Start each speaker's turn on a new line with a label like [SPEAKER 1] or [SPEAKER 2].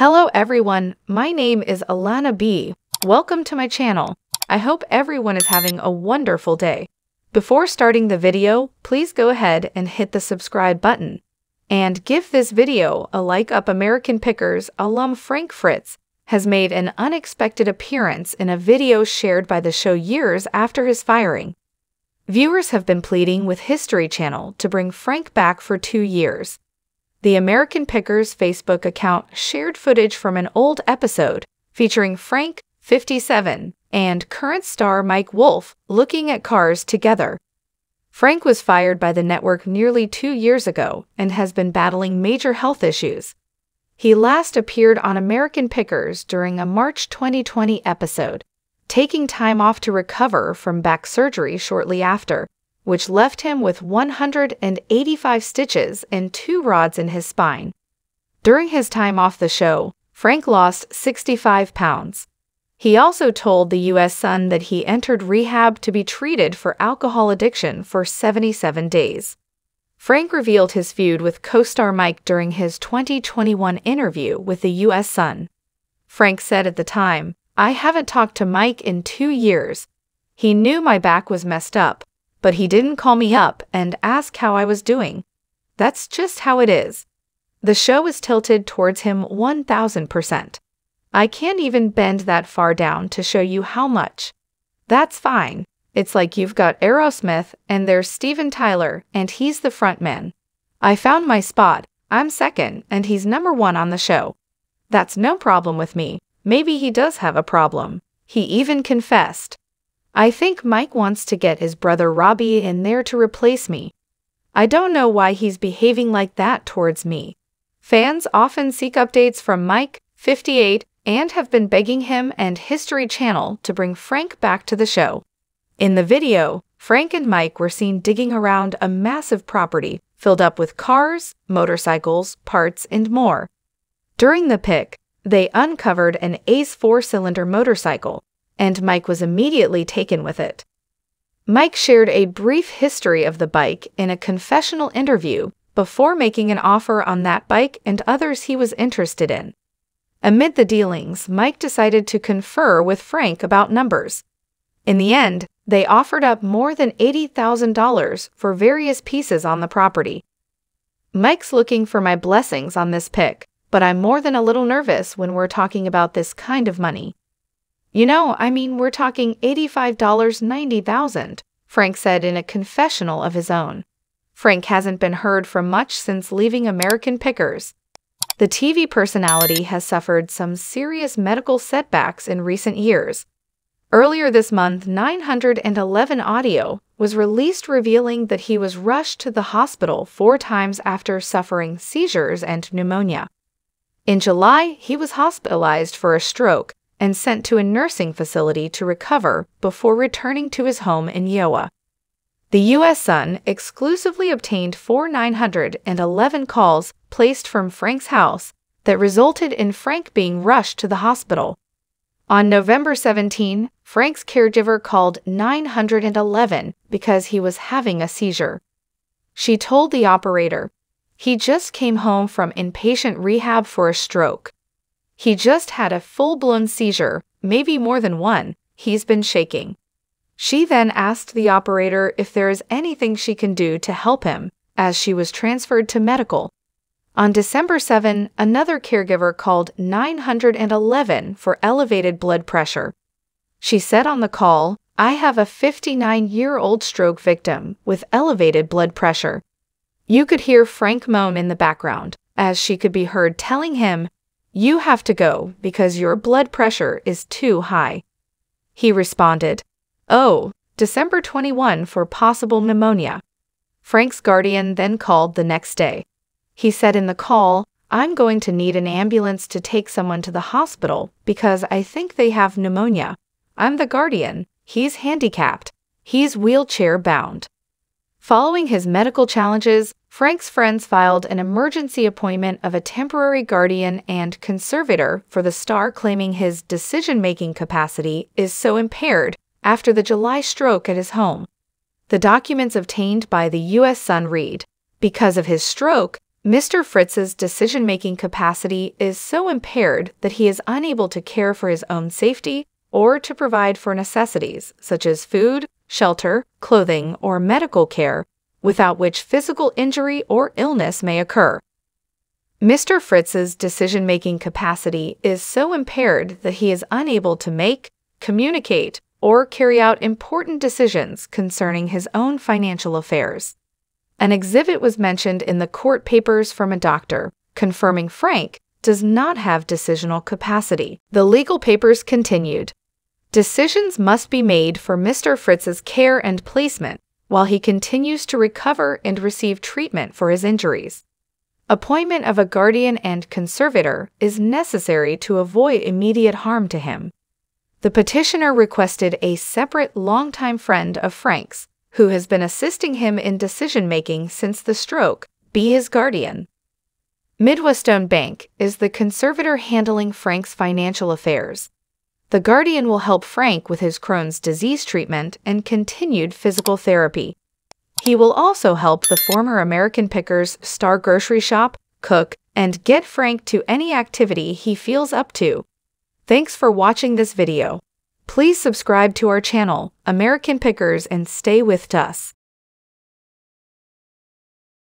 [SPEAKER 1] Hello everyone, my name is Alana B. Welcome to my channel. I hope everyone is having a wonderful day. Before starting the video, please go ahead and hit the subscribe button. And give this video a like up American Pickers alum Frank Fritz has made an unexpected appearance in a video shared by the show years after his firing. Viewers have been pleading with History Channel to bring Frank back for two years. The American Pickers Facebook account shared footage from an old episode featuring Frank, 57, and current star Mike Wolfe looking at cars together. Frank was fired by the network nearly two years ago and has been battling major health issues. He last appeared on American Pickers during a March 2020 episode, taking time off to recover from back surgery shortly after which left him with 185 stitches and two rods in his spine. During his time off the show, Frank lost 65 pounds. He also told the U.S. Sun that he entered rehab to be treated for alcohol addiction for 77 days. Frank revealed his feud with co star Mike during his 2021 interview with the U.S. Sun. Frank said at the time, I haven't talked to Mike in two years. He knew my back was messed up, but he didn't call me up and ask how I was doing. That's just how it is. The show is tilted towards him 1000%. I can't even bend that far down to show you how much. That's fine. It's like you've got Aerosmith and there's Steven Tyler and he's the front man. I found my spot. I'm second and he's number one on the show. That's no problem with me. Maybe he does have a problem. He even confessed. I think Mike wants to get his brother Robbie in there to replace me. I don't know why he's behaving like that towards me. Fans often seek updates from Mike, 58, and have been begging him and History Channel to bring Frank back to the show. In the video, Frank and Mike were seen digging around a massive property filled up with cars, motorcycles, parts, and more. During the pick, they uncovered an Ace four cylinder motorcycle and Mike was immediately taken with it. Mike shared a brief history of the bike in a confessional interview before making an offer on that bike and others he was interested in. Amid the dealings, Mike decided to confer with Frank about numbers. In the end, they offered up more than $80,000 for various pieces on the property. Mike's looking for my blessings on this pick, but I'm more than a little nervous when we're talking about this kind of money. You know, I mean, we're talking $85, 90000 Frank said in a confessional of his own. Frank hasn't been heard from much since leaving American Pickers. The TV personality has suffered some serious medical setbacks in recent years. Earlier this month, 911 audio was released revealing that he was rushed to the hospital four times after suffering seizures and pneumonia. In July, he was hospitalized for a stroke and sent to a nursing facility to recover before returning to his home in Iowa. The U.S. Sun exclusively obtained four 911 calls placed from Frank's house that resulted in Frank being rushed to the hospital. On November 17, Frank's caregiver called 911 because he was having a seizure. She told the operator, he just came home from inpatient rehab for a stroke. He just had a full blown seizure, maybe more than one. He's been shaking. She then asked the operator if there is anything she can do to help him, as she was transferred to medical. On December 7, another caregiver called 911 for elevated blood pressure. She said on the call, I have a 59 year old stroke victim with elevated blood pressure. You could hear Frank moan in the background, as she could be heard telling him you have to go because your blood pressure is too high. He responded, Oh, December 21 for possible pneumonia. Frank's guardian then called the next day. He said in the call, I'm going to need an ambulance to take someone to the hospital because I think they have pneumonia. I'm the guardian. He's handicapped. He's wheelchair bound. Following his medical challenges, Frank's friends filed an emergency appointment of a temporary guardian and conservator for the star, claiming his decision making capacity is so impaired after the July stroke at his home. The documents obtained by the U.S. Sun read Because of his stroke, Mr. Fritz's decision making capacity is so impaired that he is unable to care for his own safety or to provide for necessities such as food, shelter, clothing, or medical care, without which physical injury or illness may occur. Mr. Fritz's decision making capacity is so impaired that he is unable to make, communicate, or carry out important decisions concerning his own financial affairs. An exhibit was mentioned in the court papers from a doctor, confirming Frank does not have decisional capacity. The legal papers continued. Decisions must be made for Mr. Fritz's care and placement while he continues to recover and receive treatment for his injuries. Appointment of a guardian and conservator is necessary to avoid immediate harm to him. The petitioner requested a separate longtime friend of Frank's who has been assisting him in decision making since the stroke, be his guardian. Midwestone Bank is the conservator handling Frank's financial affairs. The guardian will help Frank with his Crohn's disease treatment and continued physical therapy. He will also help the former American Pickers Star Grocery Shop, cook, and get Frank to any activity he feels up to. Thanks for watching this video. Please subscribe to our channel, American Pickers, and stay with us.